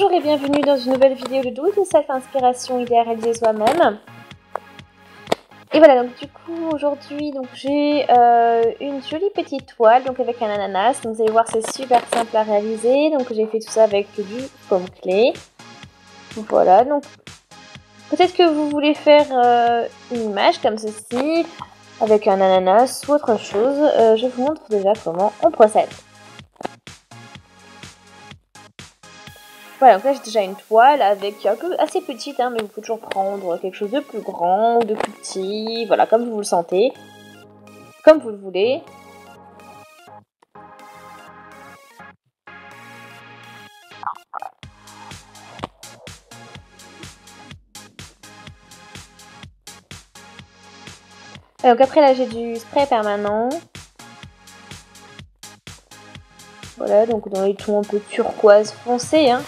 Bonjour et bienvenue dans une nouvelle vidéo de Do It Yourself Inspiration idée à réaliser soi-même. Et voilà, donc du coup aujourd'hui donc j'ai euh, une jolie petite toile donc avec un ananas. Vous allez voir c'est super simple à réaliser. Donc j'ai fait tout ça avec du pomme clé. Voilà, donc peut-être que vous voulez faire euh, une image comme ceci avec un ananas ou autre chose. Euh, je vous montre déjà comment on procède. Voilà, donc là j'ai déjà une toile avec un peu assez petite, hein, mais vous pouvez toujours prendre quelque chose de plus grand de plus petit, voilà, comme vous le sentez, comme vous le voulez. donc après là j'ai du spray permanent. Voilà, donc dans les tons un peu turquoise foncé, hein.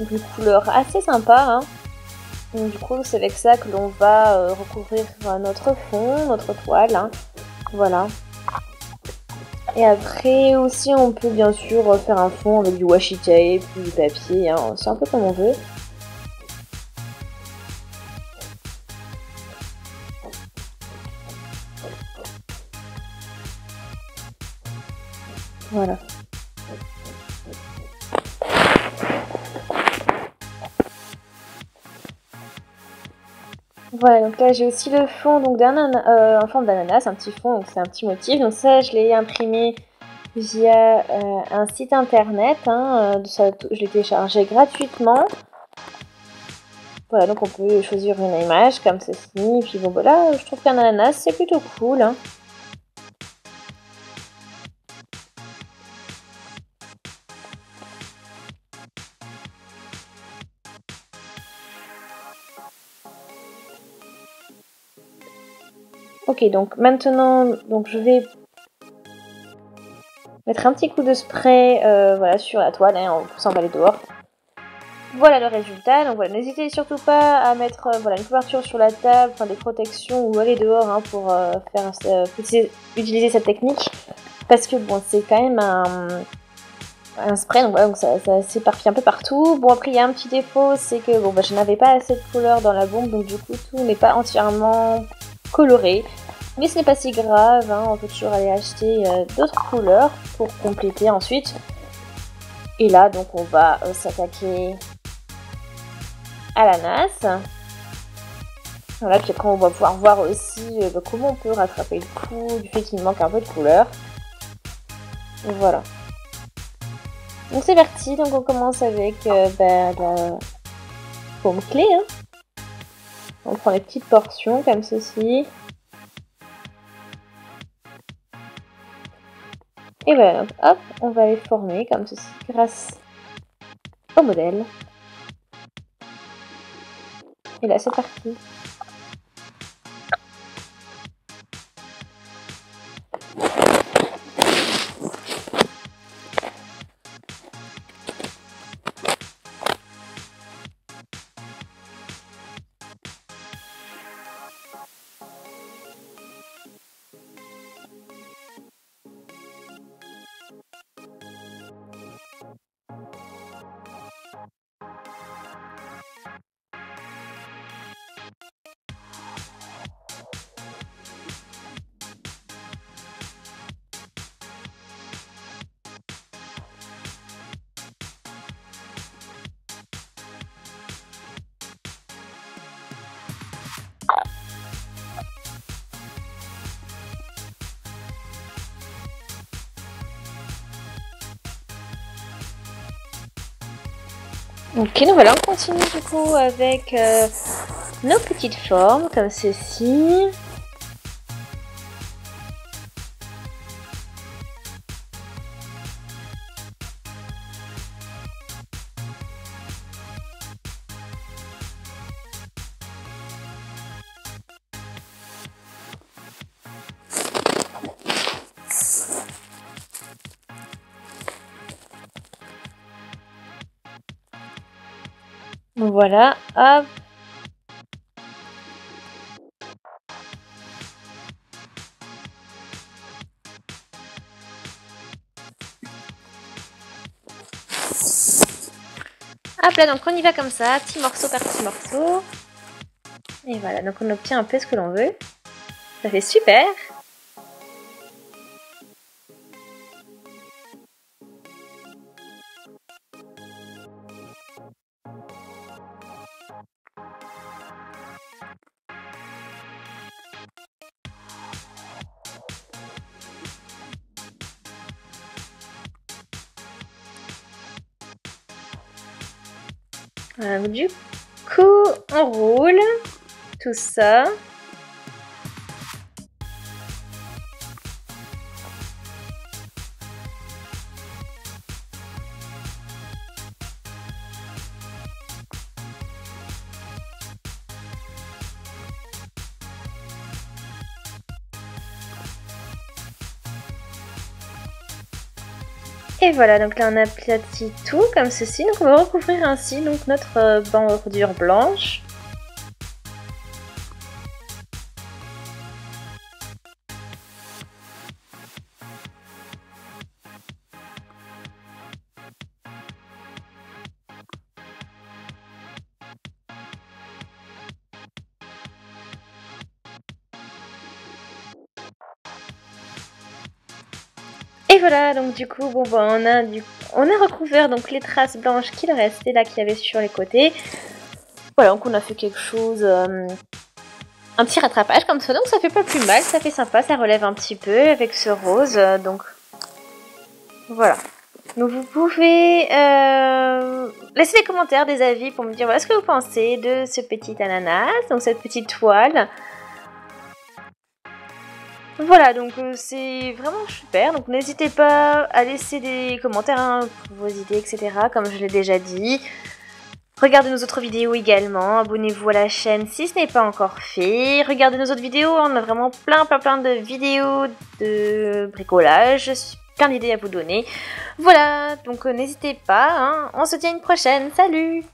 Une couleur assez sympa. Hein. Du coup c'est avec ça que l'on va euh, recouvrir notre fond, notre toile. Hein. Voilà. Et après aussi on peut bien sûr faire un fond avec du washi tape, du papier, hein. c'est un peu comme on veut. Voilà. Voilà, donc là j'ai aussi le fond donc d'un euh, en d'ananas, un petit fond, donc c'est un petit motif. Donc ça je l'ai imprimé via euh, un site internet, hein, euh, ça, je l'ai téléchargé gratuitement. Voilà, donc on peut choisir une image comme ceci, et puis bon voilà, je trouve qu'un ananas c'est plutôt cool. Hein. Ok, donc maintenant, donc je vais mettre un petit coup de spray euh, voilà, sur la toile, hein, on s'emballer dehors. Voilà le résultat, donc voilà, n'hésitez surtout pas à mettre euh, une couverture sur la table, enfin des protections ou aller dehors hein, pour euh, faire utiliser cette technique. Parce que bon, c'est quand même un, un spray, donc voilà, donc ça, ça s'éparpille un peu partout. Bon, après, il y a un petit défaut, c'est que bon, bah, je n'avais pas assez de couleur dans la bombe, donc du coup, tout n'est pas entièrement coloré. Mais ce n'est pas si grave, hein, on peut toujours aller acheter euh, d'autres couleurs pour compléter ensuite. Et là, donc, on va euh, s'attaquer à la nasse. Voilà, puis après, on va pouvoir voir aussi euh, bah, comment on peut rattraper le coup du fait qu'il manque un peu de couleur. voilà. Donc c'est parti, donc on commence avec bah, la paume clé. Hein. On prend les petites portions comme ceci. Et voilà, hop, on va les former comme ceci grâce au modèle. Et là, c'est parti. Ok, donc voilà, on continue du coup avec euh, nos petites formes comme ceci. Voilà, hop. Hop là, donc on y va comme ça, petit morceau par petit morceau. Et voilà, donc on obtient un peu ce que l'on veut. Ça fait super du coup, on roule tout ça. Et voilà, donc là on a aplati tout comme ceci. Donc on va recouvrir ainsi donc notre euh, bordure blanche. Et voilà, donc du coup, bon, bah, on, a on a recouvert donc les traces blanches qu'il restait là, qu'il y avait sur les côtés. Voilà, donc on a fait quelque chose, euh, un petit rattrapage comme ça, donc ça fait pas plus mal, ça fait sympa, ça relève un petit peu avec ce rose, euh, donc voilà. Donc vous pouvez euh, laisser des commentaires, des avis pour me dire voilà ce que vous pensez de ce petit ananas, donc cette petite toile. Voilà, donc euh, c'est vraiment super. Donc n'hésitez pas à laisser des commentaires hein, pour vos idées, etc. Comme je l'ai déjà dit. Regardez nos autres vidéos également. Abonnez-vous à la chaîne si ce n'est pas encore fait. Regardez nos autres vidéos. On a vraiment plein, plein, plein de vidéos de bricolage. Plein d'idées à vous donner. Voilà, donc euh, n'hésitez pas. Hein. On se dit une prochaine. Salut